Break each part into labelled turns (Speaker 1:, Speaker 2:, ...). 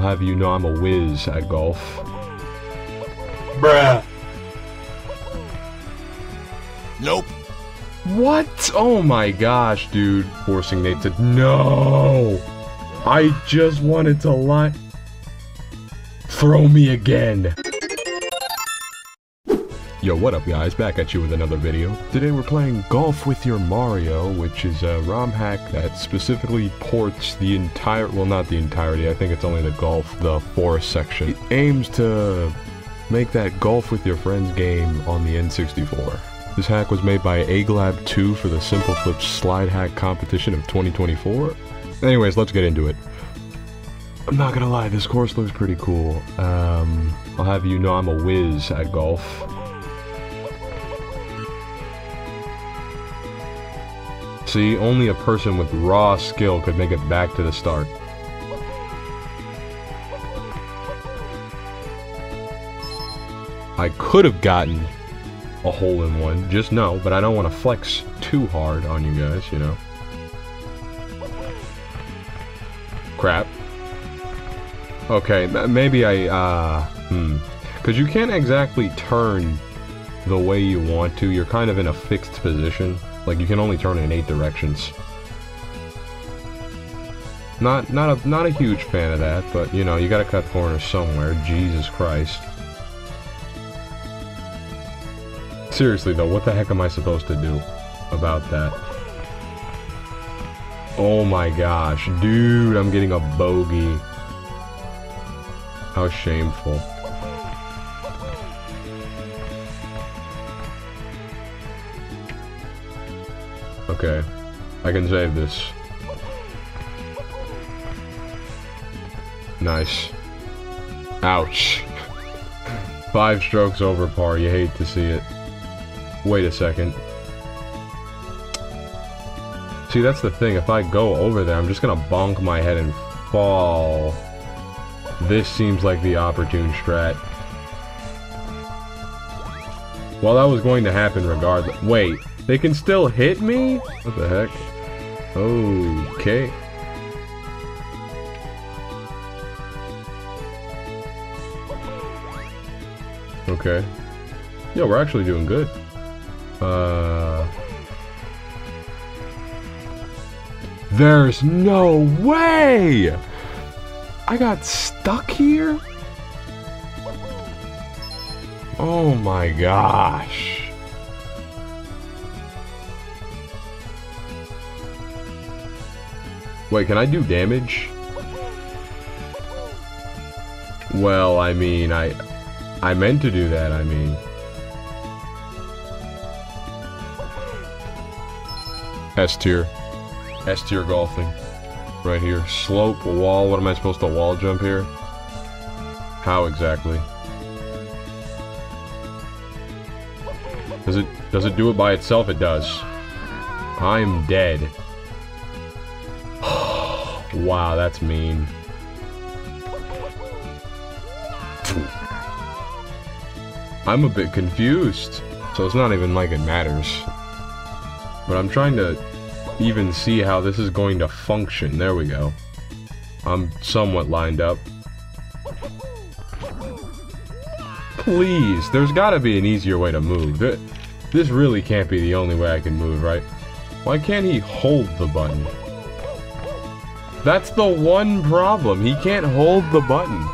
Speaker 1: I'll have you know I'm a whiz at golf.
Speaker 2: Bruh.
Speaker 3: Nope.
Speaker 1: What? Oh my gosh, dude. Forcing Nate to. No! I just wanted to lie. Throw me again. Yo, what up guys? Back at you with another video. Today we're playing Golf with Your Mario, which is a ROM hack that specifically ports the entire, well not the entirety, I think it's only the golf, the forest section. It aims to make that Golf with Your Friends game on the N64. This hack was made by AgLab2 for the Simpleflips Slide Hack Competition of 2024. Anyways, let's get into it. I'm not gonna lie, this course looks pretty cool. Um, I'll have you know I'm a whiz at golf. See, only a person with raw skill could make it back to the start. I could have gotten a hole in one, just no, but I don't want to flex too hard on you guys, you know. Crap. Okay, maybe I, uh, hmm. Because you can't exactly turn the way you want to. You're kind of in a fixed position. Like, you can only turn in eight directions. Not, not a, not a huge fan of that, but, you know, you gotta cut corners somewhere. Jesus Christ. Seriously, though, what the heck am I supposed to do about that? Oh my gosh, dude, I'm getting a bogey. How shameful. Okay. I can save this. Nice. Ouch. Five strokes over par, you hate to see it. Wait a second. See, that's the thing. If I go over there, I'm just gonna bonk my head and fall. This seems like the opportune strat. Well, that was going to happen regardless. Wait, they can still hit me? What the heck? Okay. Okay. Yeah, we're actually doing good. Uh... There's no way! I got stuck here? Oh my gosh. Wait, can I do damage? Well, I mean, I... I meant to do that, I mean. S tier. S tier golfing. Right here. Slope, wall. What am I supposed to wall jump here? How exactly? Does it does it do it by itself? It does. I'm dead. Wow, that's mean. I'm a bit confused. So it's not even like it matters. But I'm trying to even see how this is going to function. There we go. I'm somewhat lined up. Please, there's gotta be an easier way to move. This really can't be the only way I can move, right? Why can't he hold the button? That's the one problem. He can't hold the button.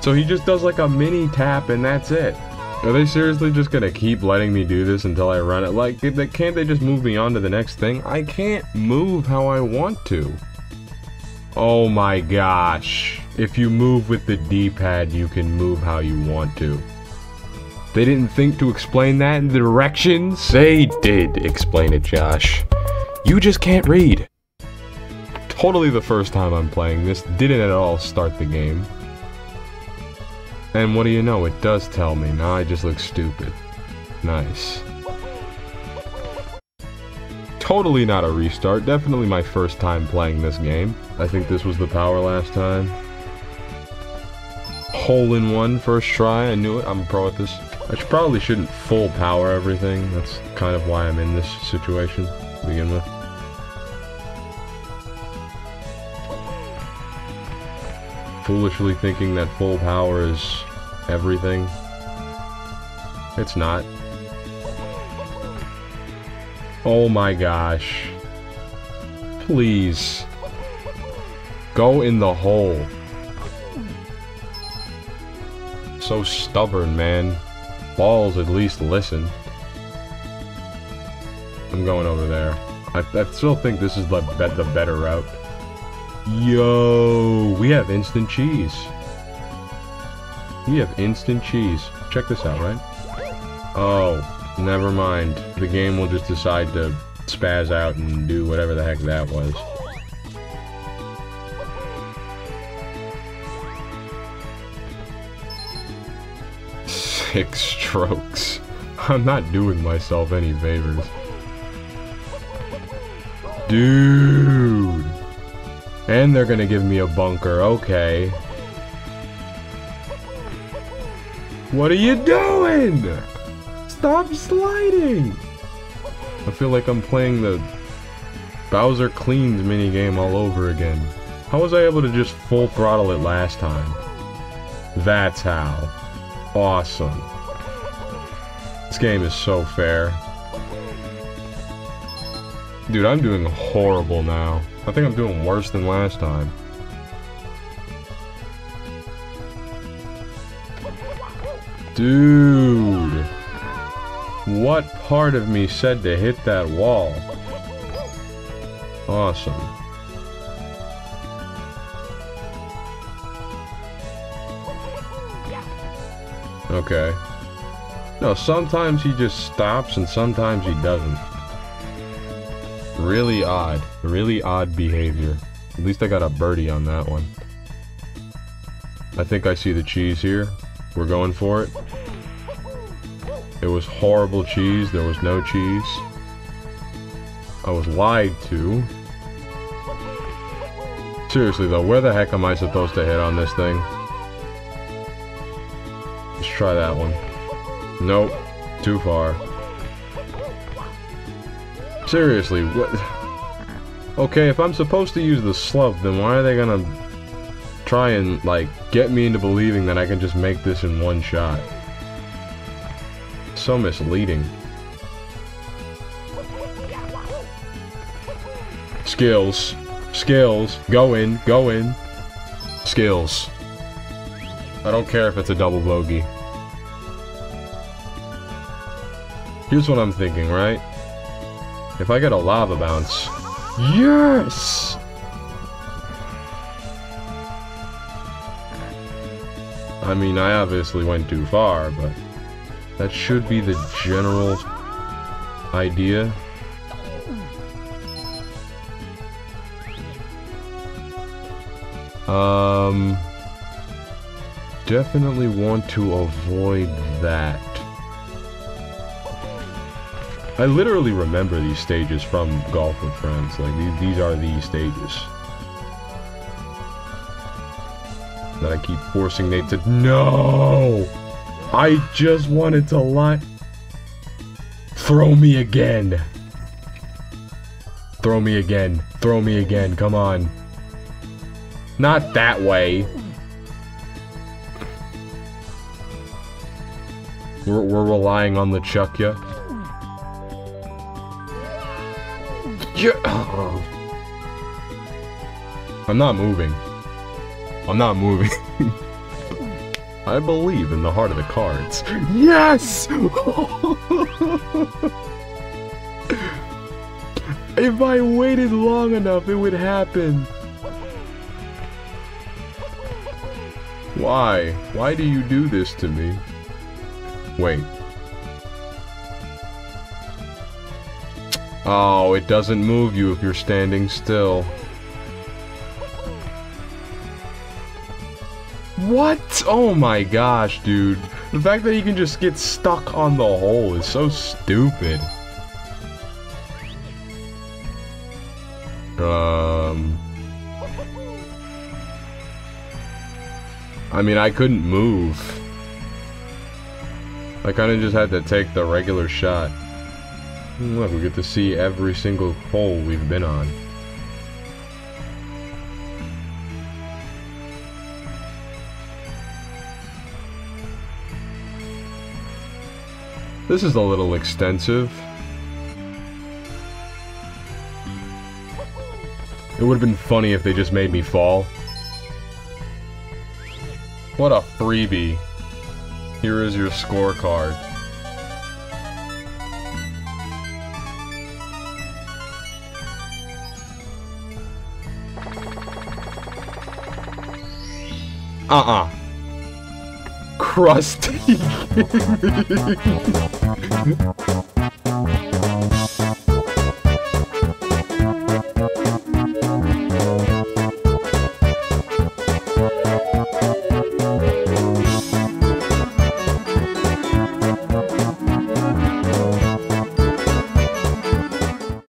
Speaker 1: So he just does like a mini tap and that's it. Are they seriously just gonna keep letting me do this until I run it? Like, can't they just move me on to the next thing? I can't move how I want to. Oh my gosh. If you move with the D-pad, you can move how you want to. They didn't think to explain that in the directions? They did explain it, Josh. You just can't read. Totally the first time I'm playing this. Didn't at all start the game. And what do you know, it does tell me. Now I just look stupid. Nice. Totally not a restart. Definitely my first time playing this game. I think this was the power last time. Hole in one, first try. I knew it. I'm a pro at this. I probably shouldn't full power everything. That's kind of why I'm in this situation to begin with. Foolishly thinking that full power is everything. It's not. Oh my gosh. Please. Go in the hole. So stubborn, man. Balls at least listen. I'm going over there. I, I still think this is the, the better route. Yo, we have instant cheese. We have instant cheese. Check this out, right? Oh, never mind. The game will just decide to spaz out and do whatever the heck that was. Six strokes. I'm not doing myself any favors. Dude! And they're gonna give me a bunker, okay. What are you doing? Stop sliding! I feel like I'm playing the Bowser Cleans minigame all over again. How was I able to just full throttle it last time? That's how. Awesome. This game is so fair. Dude, I'm doing horrible now. I think I'm doing worse than last time. Dude. What part of me said to hit that wall? Awesome. Okay. No, sometimes he just stops and sometimes he doesn't. Really odd. Really odd behavior. At least I got a birdie on that one. I think I see the cheese here. We're going for it. It was horrible cheese. There was no cheese. I was lied to. Seriously though, where the heck am I supposed to hit on this thing? Let's try that one. Nope. Too far. Seriously, what? Okay, if I'm supposed to use the slug, then why are they gonna try and, like, get me into believing that I can just make this in one shot? So misleading. Skills. Skills. Go in. Go in. Skills. I don't care if it's a double bogey. Here's what I'm thinking, right? If I get a lava bounce... Yes! I mean, I obviously went too far, but that should be the general idea. Um, definitely want to avoid that. I literally remember these stages from Golf with Friends. Like, these, these are these stages. That I keep forcing Nate to- No! I just wanted to lie- Throw me again! Throw me again. Throw me again. Come on. Not that way. We're, we're relying on the Chuckya. Yeah. I'm not moving. I'm not moving. I believe in the heart of the cards. Yes! if I waited long enough, it would happen. Why? Why do you do this to me? Wait. Oh, it doesn't move you if you're standing still. What? Oh my gosh, dude. The fact that you can just get stuck on the hole is so stupid. Um... I mean, I couldn't move. I kind of just had to take the regular shot. Look, we get to see every single hole we've been on. This is a little extensive. It would have been funny if they just made me fall. What a freebie. Here is your scorecard. Uh-uh. Krusty.